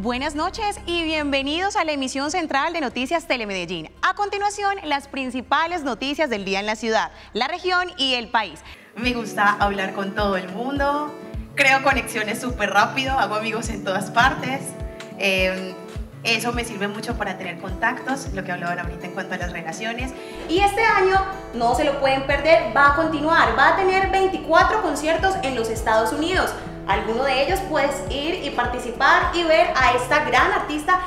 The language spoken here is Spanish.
Buenas noches y bienvenidos a la emisión central de Noticias Telemedellín. A continuación, las principales noticias del día en la ciudad, la región y el país. Me gusta hablar con todo el mundo, creo conexiones súper rápido, hago amigos en todas partes. Eh, eso me sirve mucho para tener contactos, lo que hablaban ahorita en cuanto a las relaciones. Y este año, no se lo pueden perder, va a continuar, va a tener 24 conciertos en los Estados Unidos. Alguno de ellos puedes ir y participar y ver a esta gran artista